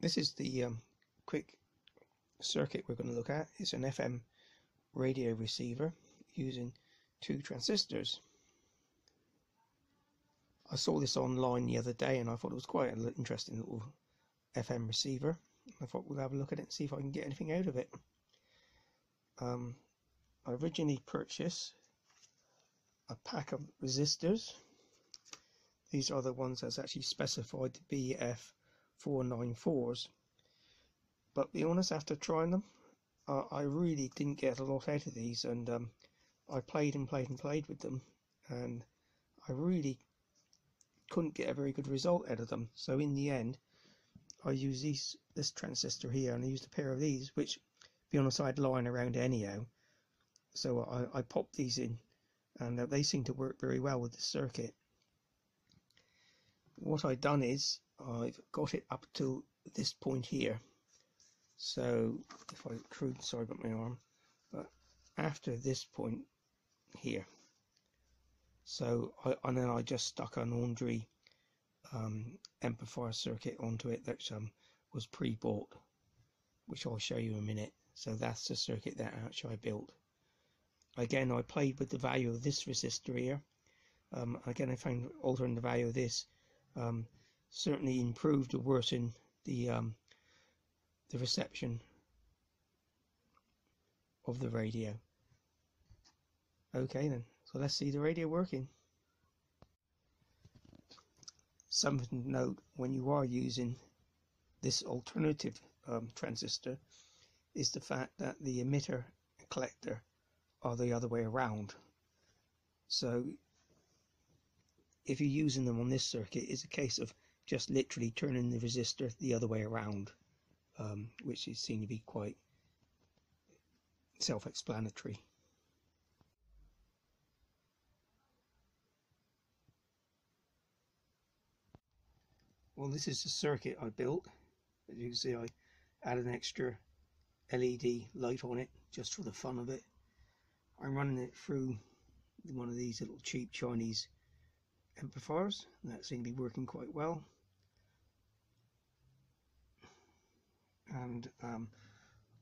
this is the um, quick circuit we're going to look at. It's an FM radio receiver using two transistors. I saw this online the other day and I thought it was quite an interesting little FM receiver. I thought we'll have a look at it and see if I can get anything out of it. Um, I originally purchased a pack of resistors. These are the ones that's actually specified to BF 494s. But be honest, after trying them, uh, I really didn't get a lot out of these, and um, I played and played and played with them, and I really couldn't get a very good result out of them. So in the end, I used these this transistor here, and I used a pair of these, which, be honest, I had lying around anyhow. So I, I popped these in, and uh, they seem to work very well with the circuit. What I've done is I've got it up to this point here. So if I crude, sorry about my arm, but after this point here. So I, and then I just stuck an Andre um, amplifier circuit onto it that um, was pre-bought, which I'll show you in a minute. So that's the circuit that actually I built. Again, I played with the value of this resistor here. Um, again, I found altering the value of this um, certainly improved or worsened the um, the reception of the radio. Okay then, so let's see the radio working. Something to note when you are using this alternative um, transistor is the fact that the emitter and collector are the other way around. So if you're using them on this circuit, it's a case of just literally turning the resistor the other way around, um, which is seen to be quite self-explanatory. Well, this is the circuit I built. As you can see, I added an extra LED light on it just for the fun of it. I'm running it through one of these little cheap Chinese amplifiers. And that seems to be working quite well. And um,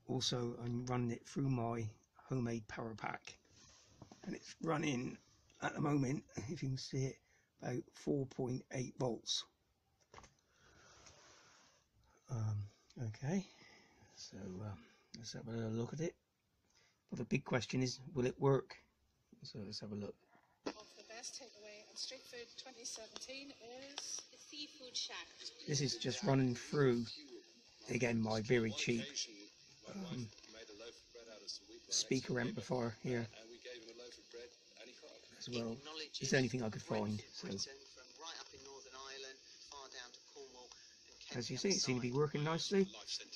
also I'm running it through my homemade power pack. And it's running at the moment if you can see it about 4.8 volts. Um, okay. So um, let's have a look at it. But the big question is will it work? So let's have a look. The best takeaway Street Food 2017 is the Seafood Shack. This is just running through again my very cheap um, speaker amplifier here as well. It's the only thing I could find. So as you see, it seems to be working nicely.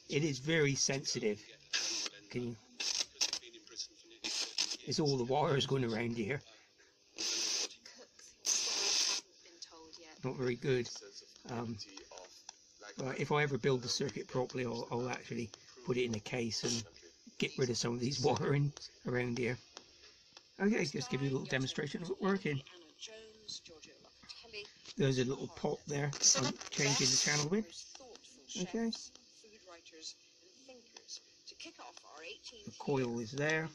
It is very sensitive. Can you? It's all the wires going around here. Not very good. Um, if I ever build the circuit properly, I'll, I'll actually put it in a case and get rid of some of these wiring around here. Okay, just give you a little demonstration of it working. There's a little pot there. I'm changing the channel with. Okay. The coil is there.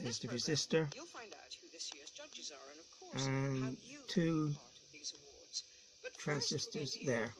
There's the resistor. And two transistors there.